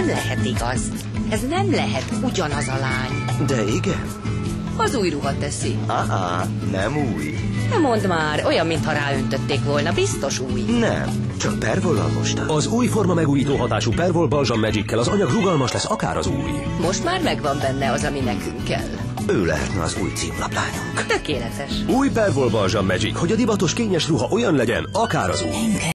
Nem lehet igaz. Ez nem lehet ugyanaz a lány. De igen. Az új ruha teszi. Á, nem új. Ne mondd már, olyan, mintha ráöntötték volna, biztos új. Nem, csak pervollal mostan. Az új forma megújító hatású Pervol Balzsam magic az anyag rugalmas lesz akár az új. Most már megvan benne az, ami nekünk kell. Ő lehetne az új címlapányunk. Tökéletes. Új Pervol Balzsam Magic, hogy a divatos kényes ruha olyan legyen, akár az új.